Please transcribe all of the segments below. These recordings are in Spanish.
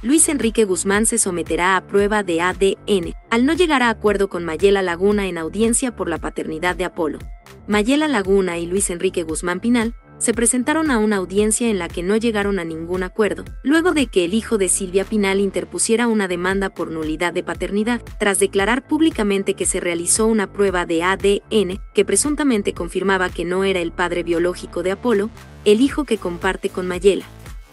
Luis Enrique Guzmán se someterá a prueba de ADN, al no llegar a acuerdo con Mayela Laguna en audiencia por la paternidad de Apolo. Mayela Laguna y Luis Enrique Guzmán Pinal se presentaron a una audiencia en la que no llegaron a ningún acuerdo, luego de que el hijo de Silvia Pinal interpusiera una demanda por nulidad de paternidad, tras declarar públicamente que se realizó una prueba de ADN que presuntamente confirmaba que no era el padre biológico de Apolo, el hijo que comparte con Mayela.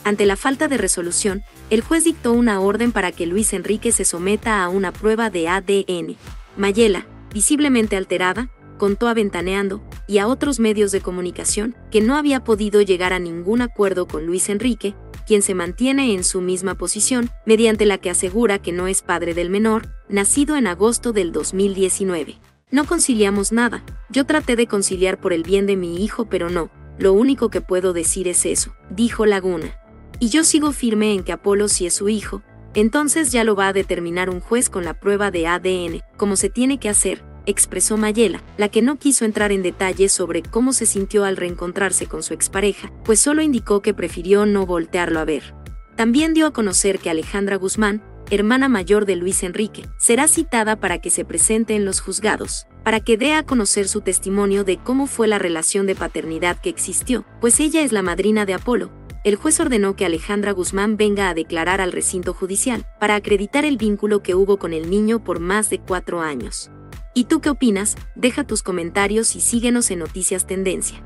Ante la falta de resolución, el juez dictó una orden para que Luis Enrique se someta a una prueba de ADN. Mayela, visiblemente alterada, contó a Ventaneando y a otros medios de comunicación que no había podido llegar a ningún acuerdo con Luis Enrique, quien se mantiene en su misma posición, mediante la que asegura que no es padre del menor, nacido en agosto del 2019. No conciliamos nada, yo traté de conciliar por el bien de mi hijo, pero no, lo único que puedo decir es eso, dijo Laguna. Y yo sigo firme en que Apolo sí es su hijo, entonces ya lo va a determinar un juez con la prueba de ADN, como se tiene que hacer, expresó Mayela, la que no quiso entrar en detalles sobre cómo se sintió al reencontrarse con su expareja, pues solo indicó que prefirió no voltearlo a ver. También dio a conocer que Alejandra Guzmán, hermana mayor de Luis Enrique, será citada para que se presente en los juzgados, para que dé a conocer su testimonio de cómo fue la relación de paternidad que existió, pues ella es la madrina de Apolo, el juez ordenó que Alejandra Guzmán venga a declarar al recinto judicial para acreditar el vínculo que hubo con el niño por más de cuatro años. ¿Y tú qué opinas? Deja tus comentarios y síguenos en Noticias Tendencia.